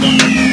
Música